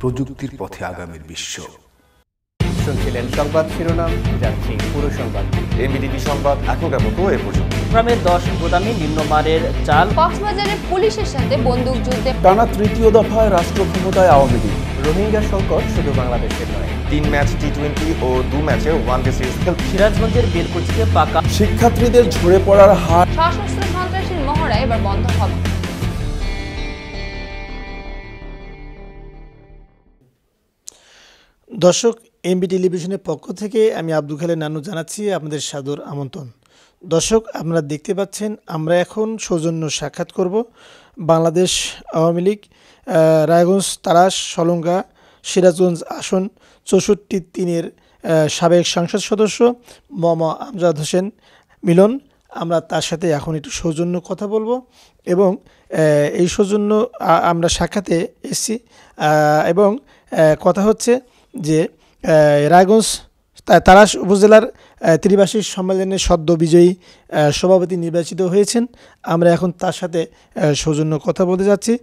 প্রযুক্তির পথে আগামীর বিশ্ব। শুনছিলেন সংবাদ শিরোনাম যাচ্ছি পুরো সংবাদ। এমবিটিভি সংবাদ এখনকার মতো এ পর্যন্ত। গ্রামের দশ গোদামে নিম্নমানের চাল। কক্সবাজারে পুলিশের সাথে বন্দুক যুদ্ধে টানা তৃতীয় দফায় রাষ্ট্র ক্ষমতায় আওয়ামী লীগ। রোহিঙ্গা সংকট শুধু বাংলাদেশের নয়। তিন ম্যাচ টি টোয়েন্টি ও দু ম্যাচে ওয়ান ডে সিরিজ খেলতে সিরাজগঞ্জের বেলকুচিতে পাকা শিক্ষার্থীদের ঝরে পড়ার হার সশস্ত্র সন্ত্রাসীর মহড়া এবার বন্ধ হবে দর্শক, এমবি টেলিভিশনের পক্ষ থেকে আমি আব্দুল খালের নানু জানাচ্ছি আপনাদের সাদর আমন্ত্রণ। দর্শক, আপনারা দেখতে পাচ্ছেন, আমরা এখন সৌজন্য সাক্ষাৎ করব বাংলাদেশ আওয়ামী লীগ রায়গঞ্জ, তারাস, সলঙ্গা, সিরাজগঞ্জ আসন চৌষট্টি তিনের সাবেক সংসদ সদস্য মম আমজাদ হোসেন মিলন। আমরা তার সাথে এখন একটু সৌজন্য কথা বলব এবং এই সৌজন্য আমরা সাক্ষাতে এসেছি। এবং কথা হচ্ছে যে রায়গঞ্জ তা- তারাস উপজেলার আহ, সম্মেলনে সদ্য বিজয়ী সভাপতি নির্বাচিত হয়েছেন। আমরা এখন তার সাথে সৌজন্য কথা বলতে যাচ্ছি।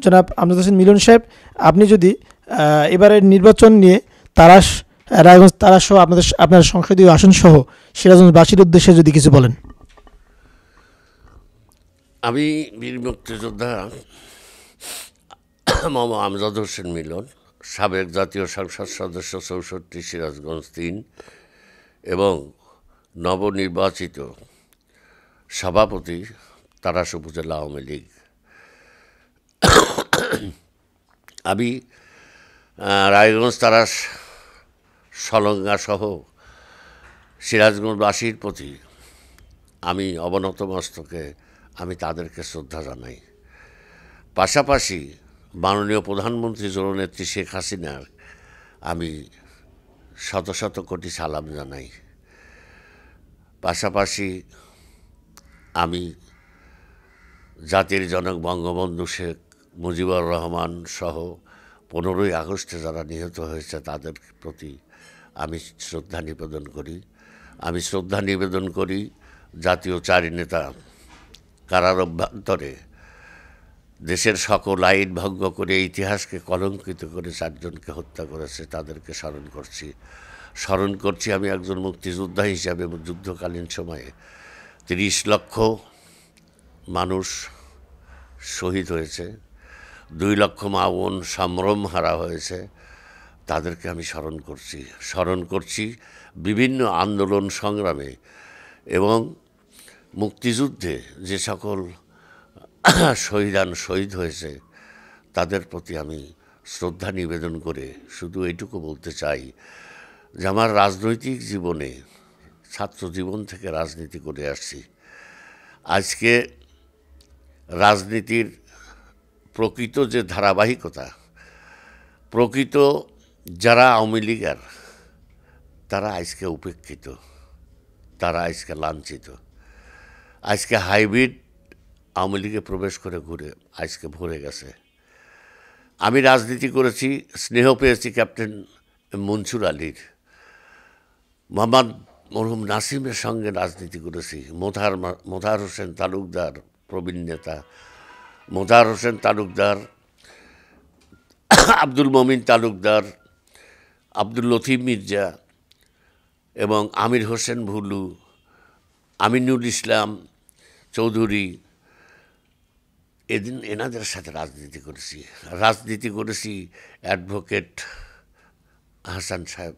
জনাব আমজাদ হোসেন মিলন সাহেব আপনি যদি এবারের নির্বাচন নিয়ে তারাস রায়গঞ্জ তারাস সহ আপনাদের আপনার সংসদীয় আসন সহ সিরাজগঞ্জবাসীর উদ্দেশ্যে যদি কিছু বলেন। আমি বীর মুক্তিযোদ্ধা মামা আমজাদ হোসেন মিলন। সাবেক জাতীয় সংসদ সদস্য চৌষট্টি সিরাজগঞ্জ তিন এবং নবনির্বাচিত সভাপতি তারাস উপজেলা আওয়ামী লীগ। আমি রায়গঞ্জ তারাস সলঙ্গা সহ সিরাজগঞ্জবাসীর প্রতি আমি অবনত মস্তকে আমি তাদেরকে শ্রদ্ধা জানাই। পাশাপাশি মাননীয় প্রধানমন্ত্রী জননেত্রী শেখ হাসিনার আমি শত শত কোটি সালাম জানাই। পাশাপাশি আমি জাতির জনক বঙ্গবন্ধু শেখ মুজিবুর রহমান সহ পনেরোই আগস্টে যারা নিহত হয়েছে তাদের প্রতি আমি শ্রদ্ধা নিবেদন করি। আমি শ্রদ্ধা নিবেদন করি জাতীয় চারি নেতা কারার অভ্যন্তরে দেশের সকল আইন ভঙ্গ করে ইতিহাসকে কলঙ্কিত করে চারজনকে হত্যা করেছে, তাদেরকে স্মরণ করছি। স্মরণ করছি আমি একজন মুক্তিযোদ্ধা হিসাবে যুদ্ধকালীন সময়ে। তিরিশ লক্ষ মানুষ শহীদ হয়েছে, দুই লক্ষ মা বোন সম্ভ্রম হারা হয়েছে, তাদেরকে আমি স্মরণ করছি। স্মরণ করছি বিভিন্ন আন্দোলন সংগ্রামে এবং মুক্তিযুদ্ধে যে সকল শহীদান শহীদ হয়েছে, তাদের প্রতি আমি শ্রদ্ধা নিবেদন করে শুধু এইটুকু বলতে চাই যে আমার রাজনৈতিক জীবনে, ছাত্র জীবন থেকে রাজনীতি করে আসছি। আজকে রাজনীতির প্রকৃত যে ধারাবাহিকতা, প্রকৃত যারা আওয়ামী লীগের, তারা আজকে উপেক্ষিত, তারা আজকে লাঞ্ছিত। আজকে হাইব্রিড আওয়ামী লীগে প্রবেশ করে ঘুরে আজকে ভরে গেছে। আমি রাজনীতি করেছি, স্নেহ পেয়েছি ক্যাপ্টেন মনসুর আলীর। মোহাম্মদ মরহুম নাসিমের সঙ্গে রাজনীতি করেছি। মোধার মোধার হোসেন তালুকদার প্রবীণ নেতা। মোধার হোসেন তালুকদার, আব্দুল মমিন তালুকদার, আব্দুল লতিফ মির্জা এবং আমির হোসেন ভুলু, আমিনুল ইসলাম চৌধুরী এদিন এনাদের সাথে রাজনীতি করেছি। রাজনীতি করেছি অ্যাডভোকেট হাসান সাহেব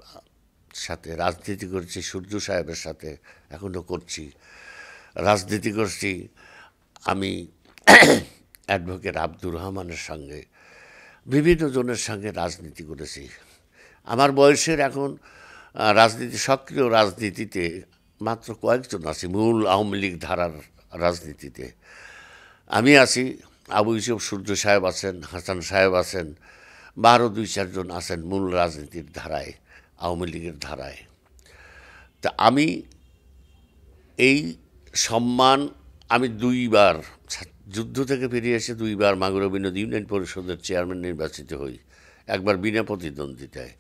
সাথে রাজনীতি করেছি, সূর্য সাহেবের সাথে এখনও করছি। রাজনীতি করছি, আমি অ্যাডভোকেট আব্দুর রহমানের সঙ্গে, বিভিন্ন জনের সঙ্গে রাজনীতি করেছি। আমার বয়সের এখন রাজনীতি, সক্রিয় রাজনীতিতে মাত্র কয়েকজন আছে, মূল আওয়ামী লীগ ধারার রাজনীতিতে। আমি আছি, আবু ইউসুফ সূর্য সাহেব আছেন, হাসান সাহেব আছেন বা আরও দুই চারজন আছেন মূল রাজনীতির ধারায়, আওয়ামী লীগের ধারায়। তা আমি এই সম্মান আমি দুইবার যুদ্ধ থেকে ফিরে এসে দুইবার মাগুরা বিনোদ ইউনিয়ন পরিষদের চেয়ারম্যান নির্বাচিত হই, একবার বিনা প্রতিদ্বন্দ্বিতায়।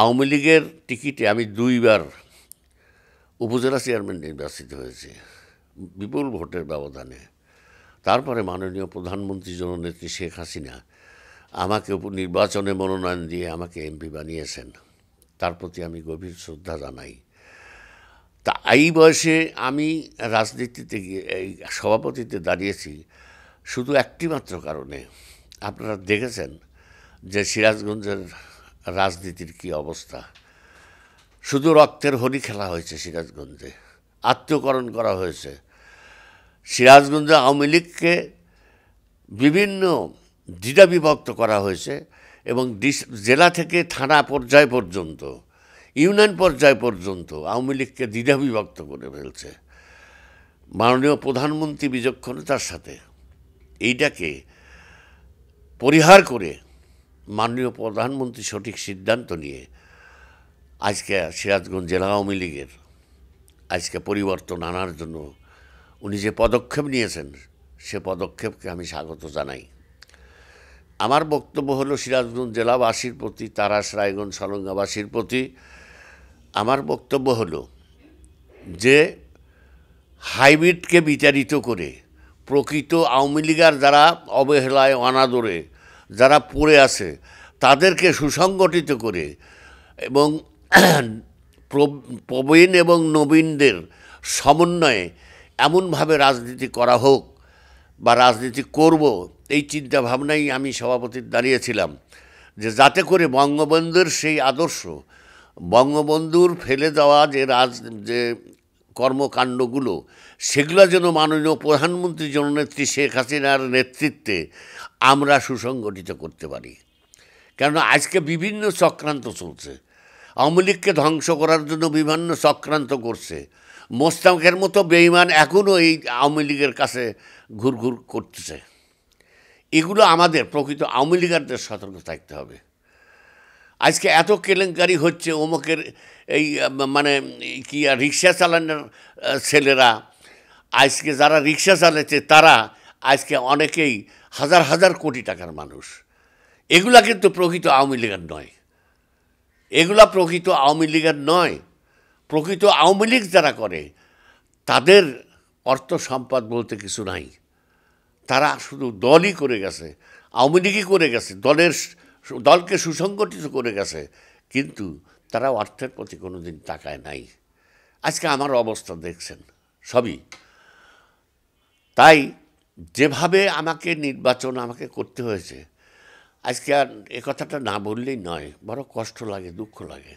আওয়ামী লীগের টিকিটে আমি দুইবার উপজেলা চেয়ারম্যান নির্বাচিত হয়েছি, বিপুল ভোটের ব্যবধানে। তারপরে মাননীয় প্রধানমন্ত্রী জননেত্রী শেখ হাসিনা আমাকে নির্বাচনে মনোনয়ন দিয়ে আমাকে এমপি বানিয়েছেন। তার প্রতি আমি গভীর শ্রদ্ধা জানাই। তা এই বয়সে আমি রাজনীতিতে গিয়ে, এই সভাপতিতে দাঁড়িয়েছি শুধু একটি মাত্র কারণে। আপনারা দেখেছেন যে সিরাজগঞ্জের রাজনীতির কি অবস্থা। শুধু রক্তের হোলি খেলা হয়েছে সিরাজগঞ্জে। আত্মীয়করণ করা হয়েছে। সিরাজগঞ্জে আওয়ামী লীগকে বিভিন্ন দ্বিধা বিভক্ত করা হয়েছে এবং জেলা থেকে থানা পর্যায় পর্যন্ত, ইউনিয়ন পর্যায় পর্যন্ত আওয়ামী লীগকে দ্বিধা বিভক্ত করে ফেলছে। মাননীয় প্রধানমন্ত্রী বিচক্ষণতার সাথে এইটাকে পরিহার করে মাননীয় প্রধানমন্ত্রী সঠিক সিদ্ধান্ত নিয়ে আজকে সিরাজগঞ্জ জেলা আওয়ামী লীগের আজকে পরিবর্তন আনার জন্য উনি যে পদক্ষেপ নিয়েছেন, সে পদক্ষেপকে আমি স্বাগত জানাই। আমার বক্তব্য হলো সিরাজগঞ্জ জেলাবাসীর প্রতি তারাস রায়গঞ্জ সলঙ্গাবাসীর প্রতি। আমার বক্তব্য হলো যে, হাইব্রিডকে বিচারিত করে প্রকৃত আওয়ামী লীগার যারা অবহেলায় অনাদরে, যারা পড়ে আছে, তাদেরকে সুসংগঠিত করে এবং প্রবীণ এবং নবীনদের সমন্বয়ে এমনভাবে রাজনীতি করা হোক বা রাজনীতি করব, এই চিন্তা ভাবনাই আমি সভাপতির দাঁড়িয়েছিলাম যে যাতে করে বঙ্গবন্ধুর সেই আদর্শ, বঙ্গবন্ধুর ফেলে দেওয়া যে রাজ, যে কর্মকাণ্ডগুলো, সেগুলো যেন মাননীয় প্রধানমন্ত্রী জননেত্রী শেখ হাসিনার নেতৃত্বে আমরা সুসংগঠিত করতে পারি। কেননা আজকে বিভিন্ন চক্রান্ত চলছে। আওয়ামী লীগকে ধ্বংস করার জন্য বিভিন্ন চক্রান্ত করছে। মোস্তাকের মতো বেইমান এখনও এই আওয়ামী লীগের কাছে ঘুরঘুর করতেছে। এগুলো আমাদের, প্রকৃত আওয়ামী লীগারদের সতর্ক থাকতে হবে। আজকে এত কেলেঙ্কারি হচ্ছে অমুকের এই মানে কি রিক্সা চালানোর ছেলেরা। আজকে যারা রিক্সা চালাচ্ছে তারা আজকে অনেকেই হাজার হাজার কোটি টাকার মানুষ। এগুলা কিন্তু প্রকৃত আওয়ামী লীগের নয়। এগুলা প্রকৃত আওয়ামী লীগের নয়। প্রকৃত আওয়ামী লীগ যারা করে, তাদের অর্থ সম্পদ বলতে কিছু নাই। তারা শুধু দলই করে গেছে, আওয়ামী লীগই করে গেছে, দলের দলকে সুসংগঠিত করে গেছে, কিন্তু তারা অর্থের প্রতি কোনো দিন তাকায় নাই। আজকে আমার অবস্থা দেখছেন সবই। তাই যেভাবে আমাকে নির্বাচন আমাকে করতে হয়েছে, আজকে আর এ কথাটা না বললেই নয়, বড় কষ্ট লাগে, দুঃখ লাগে।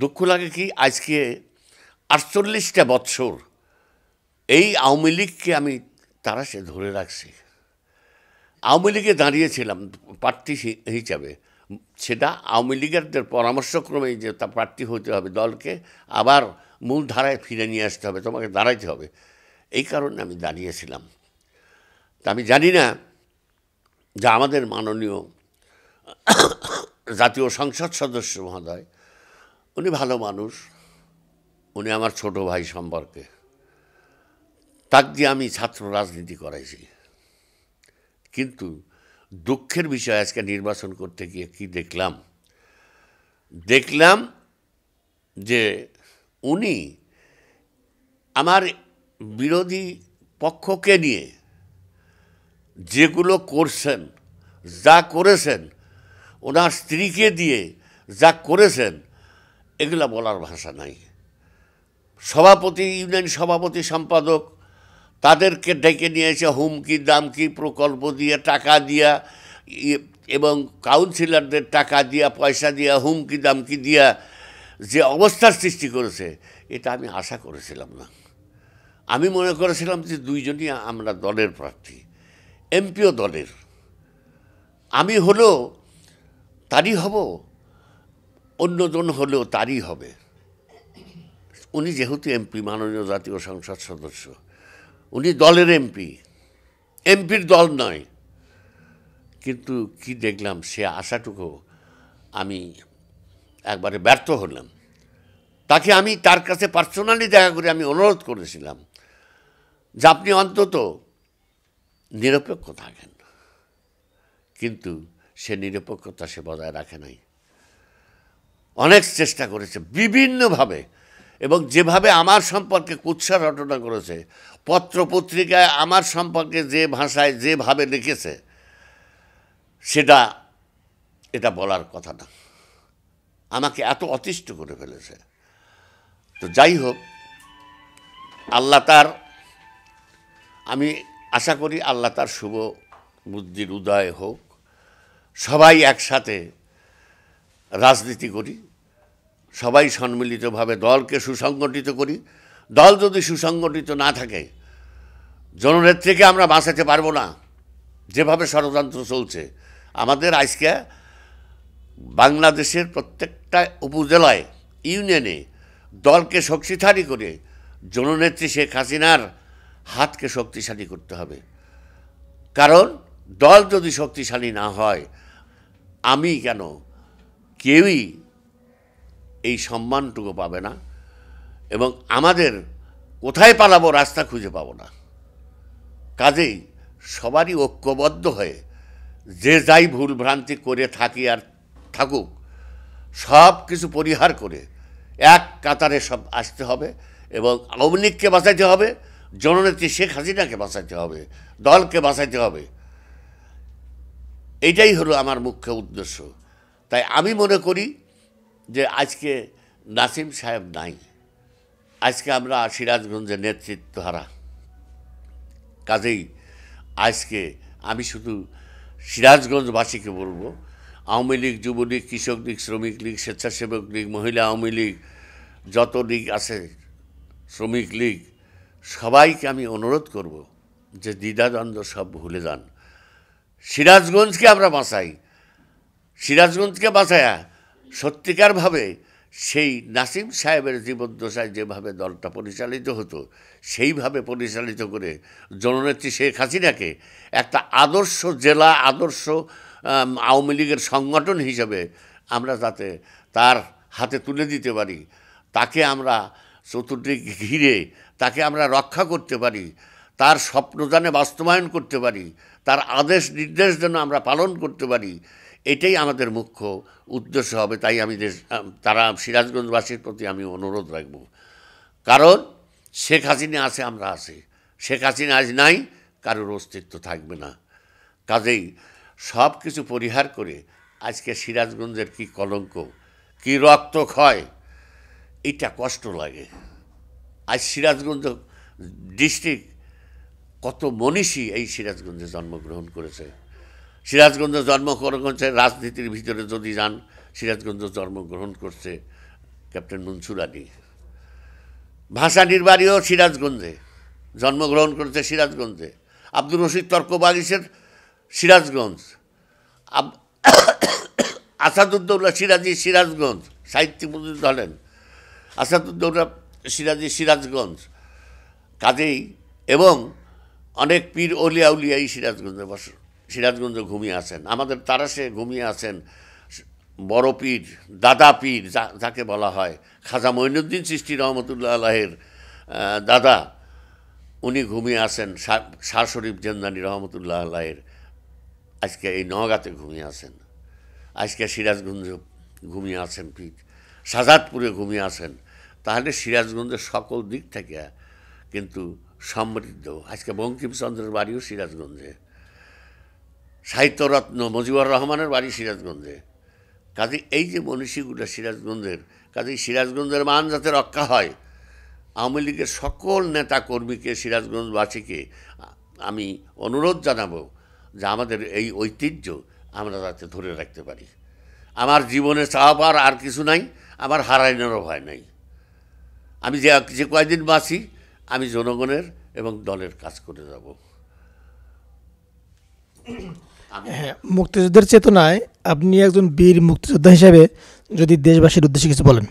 দুঃখ লাগে কি? আজকে আটচল্লিশটা বৎসর এই আওয়ামী লীগকে আমি তারা সে ধরে রাখছি। আওয়ামী লীগে দাঁড়িয়েছিলাম প্রার্থী হিসাবে। সেটা আওয়ামী লীগেরদের পরামর্শক্রমেই যে তা প্রার্থী হতে হবে দলকে, আবার মূল ধারায় ফিরে নিয়ে আসতে হবে, তোমাকে দাঁড়াইতে হবে। এই কারণে আমি দাঁড়িয়েছিলাম। তা আমি জানি না যে আমাদের মাননীয় জাতীয় সংসদ সদস্য মহোদয় উনি ভালো মানুষ। উনি আমার ছোট ভাই সম্পর্কে। তাক দিয়ে আমি ছাত্র রাজনীতি করাইছি। কিন্তু দুঃখের বিষয় আজকে নির্বাচন করতে গিয়ে কি দেখলাম? দেখলাম যে উনি আমার বিরোধী পক্ষকে নিয়ে যেগুলো করছেন, যা করেছেন, ওনার স্ত্রীকে দিয়ে যা করেছেন এগুলা বলার ভাষা নাই। সভাপতি, ইউনিয়ন সভাপতি সম্পাদক তাদেরকে ডেকে নিয়ে এসে হুমকি, দামকি, প্রকল্প দিয়ে টাকা দিয়া এবং কাউন্সিলরদের টাকা দিয়া, পয়সা দিয়া, হুমকি, দামকি দিয়া যে অবস্থার সৃষ্টি করেছে, এটা আমি আশা করেছিলাম না। আমি মনে করেছিলাম যে দুইজনই আমরা দলের প্রার্থী, এমপিও দলের। আমি হলো তারই হব। অন্যজন হলেও তারই হবে। উনি যেহেতু এমপি, মাননীয় জাতীয় সংসদ সদস্য, উনি দলের এমপি। এমপির দল নয়। কিন্তু কি দেখলাম, সে আশাটুকু আমি একবারে ব্যর্থ হলাম। তাকে আমি তার কাছে পার্সোনালি দেখা করে আমি অনুরোধ করেছিলাম, যে আপনি অন্তত নিরপেক্ষ থাকেন। কিন্তু সে নিরপেক্ষতা সে বজায় রাখে নাই। অনেক চেষ্টা করেছে, বিভিন্নভাবে। এবং যেভাবে আমার সম্পর্কে কুৎসা রটনা করেছে পত্র পত্রিকায় আমার সম্পর্কে যে ভাষায় যেভাবে লিখেছে, সেটা, এটা বলার কথা না। আমাকে এত অতিষ্ঠ করে ফেলেছে। তো যাই হোক, আল্লাহ তার, আমি আশা করি আল্লাহ তার শুভ বুদ্ধির উদয় হোক। সবাই একসাথে রাজনীতি করি, সবাই সম্মিলিতভাবে দলকে সুসংগঠিত করি। দল যদি সুসংগঠিত না থাকে, জননেত্রীকে আমরা বাঁচাতে পারব না। যেভাবে ষড়যন্ত্র চলছে, আমাদের আজকে বাংলাদেশের প্রত্যেকটা উপজেলায়, ইউনিয়নে দলকে শক্তিশালী করে জননেত্রী শেখ হাসিনার হাতকে শক্তিশালী করতে হবে। কারণ দল যদি শক্তিশালী না হয়, আমি কেন কেউই এই সম্মানটুকু পাবে না এবং আমাদের কোথায় পালাবো রাস্তা খুঁজে পাবো না। কাজেই সবারই ঐক্যবদ্ধ হয়ে যে যাই ভুল ভ্রান্তি করে থাকি আর থাকুক, সব কিছু পরিহার করে এক কাতারে সব আসতে হবে এবং আওয়ামী লীগকে বাঁচাইতে হবে, জননেত্রী শেখ হাসিনাকে বাঁচাইতে হবে, দলকে বাঁচাইতে হবে। এটাই হলো আমার মুখ্য উদ্দেশ্য। তাই আমি মনে করি যে আজকে নাসিম সাহেব নাই। আজকে আমরা সিরাজগঞ্জের নেতৃত্ব হারা কাজেই আজকে আমি শুধু সিরাজগঞ্জবাসীকে বলব, আওয়ামী লীগ, যুবলীগ, কৃষক লীগ, শ্রমিক লীগ, স্বেচ্ছাসেবক লীগ, মহিলা আওয়ামী লীগ, যত লীগ আছে, শ্রমিক লীগ, সবাইকে আমি অনুরোধ করব যে দ্বিধাদ্বন্দ্ব সব ভুলে যান। সিরাজগঞ্জকে আমরা বাঁচাই। সিরাজগঞ্জকে বাঁচায়া সত্যিকারভাবে সেই নাসিম সাহেবের জীবদ্দশায় যেভাবে দলটা পরিচালিত হতো, সেইভাবে পরিচালিত করে জননেত্রী শেখ হাসিনাকে একটা আদর্শ জেলা, আদর্শ আওয়ামী লীগের সংগঠন হিসেবে আমরা যাতে তার হাতে তুলে দিতে পারি, তাকে আমরা চতুর্দিক ঘিরে তাকে আমরা রক্ষা করতে পারি, তার স্বপ্নদানে বাস্তবায়ন করতে পারি, তার আদেশ নির্দেশ যেন আমরা পালন করতে পারি এটাই আমাদের মুখ্য উদ্দেশ্য হবে, তাই আমি দেশ, তারা সিরাজগঞ্জবাসীর প্রতি আমি অনুরোধ রাখব। কারণ শেখ হাসিনা আছে, আমরা আছি। শেখ হাসিনা আজ নাই, কারোর অস্তিত্ব থাকবে না। কাজেই সব কিছু পরিহার করে আজকে সিরাজগঞ্জের কি কলঙ্ক, কি রক্তক্ষয়, এটা কষ্ট লাগে। আজ সিরাজগঞ্জ ডিস্ট্রিক্ট কত মনীষী এই সিরাজগঞ্জে জন্মগ্রহণ করেছে। সিরাজগঞ্জে জন্মগ্রহণ করছে, রাজনীতির ভিতরে যদি যান, সিরাজগঞ্জ জন্মগ্রহণ করছে ক্যাপ্টেন মনসুর আলী। ভাষানির বাড়িও সিরাজগঞ্জে, জন্মগ্রহণ করেছে সিরাজগঞ্জে। আব্দুর রশিদ তর্ক বাগিসের সিরাজগঞ্জ আসাদুদ্দৌলা সিরাজি সিরাজগঞ্জ, সাহিত্যিক মন্দির ধরেন আসাদুদ্দৌলা সিরাজি সিরাজগঞ্জ কাজেই এবং অনেক পীর অলিয়া উলিয়া এই সিরাজগঞ্জে বস সিরাজগঞ্জে ঘুমিয়ে আছেন। আমাদের তারাসে ঘুমিয়ে আছেন বড় পীর, দাদা পীর, যা- যাকে বলা হয়, খাজা মঈনুদ্দিন সৃষ্টি রহমতুল্লাহ আল্লাহের দাদা, উনি ঘুমিয়ে আছেন শাহ- শরীফ জেন্দানি রহমতুল্লাহ আল্লাহের আজকে এই নগাতে ঘুমিয়ে আছেন। আজকে সিরাজগঞ্জে ঘুমিয়ে আছেন পীর। সাজাদপুরে ঘুমিয়ে আছেন। তাহলে সিরাজগঞ্জের সকল দিক থেকে কিন্তু সমৃদ্ধ। আজকে বঙ্কিমচন্দ্রের বাড়িও সিরাজগঞ্জে। সাহিত্যরত্ন মুজিবুর রহমানের বাড়ি সিরাজগঞ্জে। কাজে এই যে মনীষীগুলো সিরাজগঞ্জের, কাজেই সিরাজগঞ্জের মান যাতে রক্ষা হয়, আওয়ামী লীগের সকল নেতা কর্মীকে সিরাজগঞ্জবাসীকে আমি অনুরোধ জানাব যে আমাদের এই ঐতিহ্য আমরা যাতে ধরে রাখতে পারি। আমার জীবনে চাওয়া আর কিছু নাই, আমার হারাইনেরও ভয় নাই। আমি যে যে কয়দিন বাঁচি, আমি জনগণের এবং দলের কাজ করে যাব। হ্যাঁ মুক্তিযুদ্ধের চেতনায় আপনি একজন বীর মুক্তিযোদ্ধা হিসাবে যদি দেশবাসীর উদ্দেশ্যে কিছু বলেন।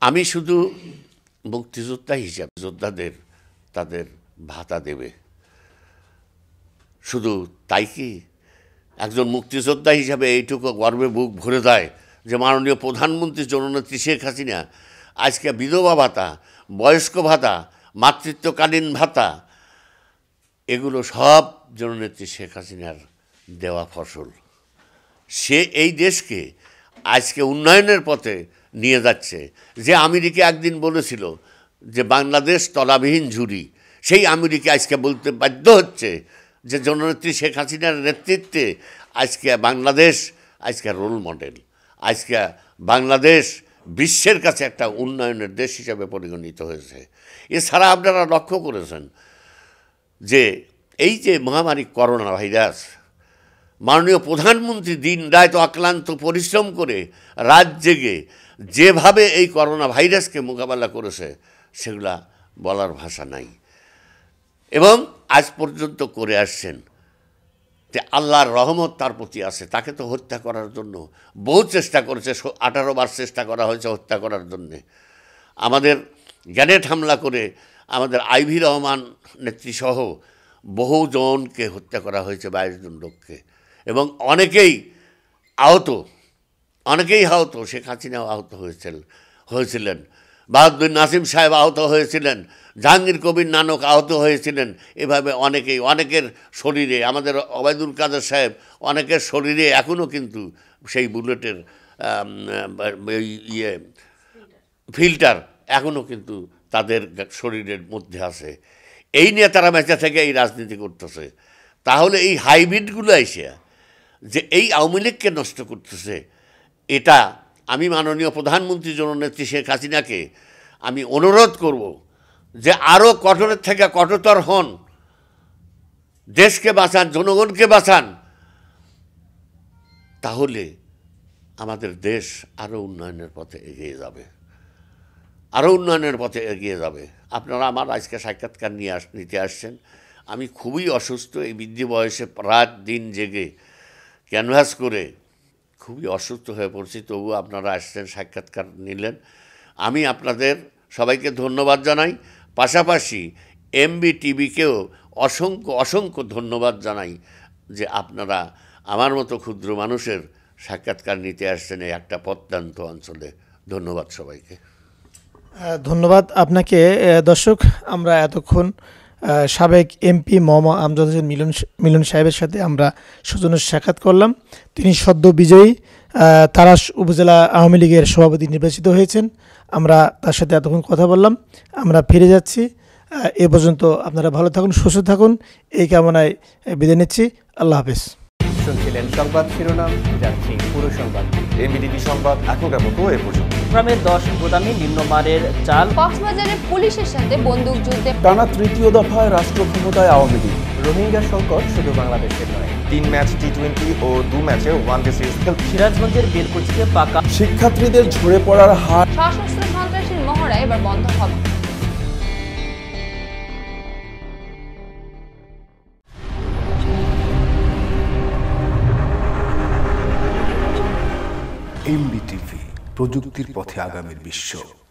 আমি শুধু মুক্তিযোদ্ধা হিসাবে যোদ্ধাদের তাদের ভাতা দেবে। শুধু তাই কি? একজন মুক্তিযোদ্ধা হিসাবে এইটুকু গর্বে বুক ভরে দেয় যে মাননীয় প্রধানমন্ত্রী জননেত্রী শেখ হাসিনা আজকে বিধবা ভাতা বয়স্ক ভাতা মাতৃত্বকালীন ভাতা এগুলো সব জননেত্রী শেখ হাসিনার দেওয়া ফসল। সে এই দেশকে আজকে উন্নয়নের পথে নিয়ে যাচ্ছে। যে আমেরিকা একদিন বলেছিল যে বাংলাদেশ তলাবিহীন ঝুড়ি, সেই আমেরিকা আজকে বলতে বাধ্য হচ্ছে যে জননেত্রী শেখ হাসিনার নেতৃত্বে আজকে বাংলাদেশ আজকে রোল মডেল আজকে বাংলাদেশ বিশ্বের কাছে একটা উন্নয়নের দেশ হিসাবে পরিগণিত হয়েছে। এছাড়া আপনারা লক্ষ্য করেছেন যে এই যে মহামারী করোনা ভাইরাস, মাননীয় প্রধানমন্ত্রী দিন রাত অক্লান্ত পরিশ্রম করে রাত জেগে যেভাবে এই করোনা ভাইরাসকে মোকাবেলা করেছে, সেগুলা বলার ভাষা নাই। এবং আজ পর্যন্ত করে আসছেন যে আল্লাহর রহমত তার প্রতি আছে, তাকে তো হত্যা করার জন্য বহু চেষ্টা করেছে আঠারো বার চেষ্টা করা হয়েছে হত্যা করার জন্যে। আমাদের গ্যানেট হামলা করে আমাদের আইভি রহমান নেত্রীসহ বহুজনকে হত্যা করা হয়েছে বাইশ জন লোককে। এবং অনেকেই আহত অনেকেই আহত, শেখ হাসিনাও আহত হয়েছিল, হয়েছিলেন। বাহাদুর নাসিম সাহেব আহত হয়েছিলেন, জাহাঙ্গীর কবির নানক আহত হয়েছিলেন। এভাবে অনেকেই, অনেকের শরীরে, আমাদের অবায়দুল কাদের সাহেব অনেকের শরীরে এখনও কিন্তু সেই বুলেটের ইয়ে ফিল্টার এখনও কিন্তু তাদের শরীরের মধ্যে আছে। এই নিয়ে তারা বেঁচে থেকে এই রাজনীতি করতেছে। তাহলে এই হাইব্রিডগুলো এসে যে এই আওয়ামী লীগকে নষ্ট করতেছে, এটা আমি মাননীয় প্রধানমন্ত্রী জননেত্রী শেখ হাসিনাকে আমি অনুরোধ করব যে আরও কঠোরের থেকে কঠোরতর হন। দেশকে বাঁচান, জনগণকে বাঁচান। তাহলে আমাদের দেশ আরও উন্নয়নের পথে এগিয়ে যাবে। আরও উন্নয়নের পথে এগিয়ে যাবে। আপনারা আমার আজকে সাক্ষাৎকার নিয়ে আস, নিতে আসছেন। আমি খুবই অসুস্থ, এই বৃদ্ধি বয়সে রাত দিন জেগে ক্যানভাস করে খুবই অসুস্থ হয়ে পড়ছি তবু আপনারা আসছেন, সাক্ষাৎকার নিলেন। আমি আপনাদের সবাইকে ধন্যবাদ জানাই। পাশাপাশি এমবি টিভিকেও অসংখ্য অসংখ্য ধন্যবাদ জানাই যে আপনারা আমার মতো ক্ষুদ্র মানুষের সাক্ষাৎকার নিতে আসছেন এই একটা প্রত্যন্ত অঞ্চলে। ধন্যবাদ সবাইকে। ধন্যবাদ আপনাকে। দর্শক, আমরা এতক্ষণ সাবেক এমপি মোহাম্মদ আমজাদ হোসেন মিলন মিলন সাহেবের সাথে আমরা সৌজন্য সাক্ষাৎ করলাম। তিনি সদ্য বিজয়ী তারাস উপজেলা আওয়ামী লীগের সভাপতি নির্বাচিত হয়েছেন। আমরা তার সাথে এতক্ষণ কথা বললাম। আমরা ফিরে যাচ্ছি। এ পর্যন্ত আপনারা ভালো থাকুন, সুস্থ থাকুন। এই কামনায় বিদায় নিচ্ছি। আল্লাহ হাফেজ। শুনছিলেন সংবাদ শিরোনাম, যাচ্ছি পুরো সংবাদ। এমবিটিভি সংবাদ এখনকার মতো এ পর্যন্ত। চট্টগ্রামের দশ গুদামে নিম্নমানের চাল। কক্সবাজারে পুলিশের সাথে বন্দুকযুদ্ধে টানা তৃতীয় দফায় রাষ্ট্র ক্ষমতায় আওয়ামী লীগ। রোহিঙ্গা সংকট শুধু বাংলাদেশের নয়। তিন ম্যাচ টি টোয়েন্টি ও দু ম্যাচে ওয়ান ডে সিরিজ খেলছে সিরাজগঞ্জের বেলকুচিতে পাকা শিক্ষার্থীদের ঝরে পড়ার হার সশস্ত্র সন্ত্রাসীর মহড়া এবার বন্ধ হবে। প্রযুক্তির পথে আগামীর বিশ্ব।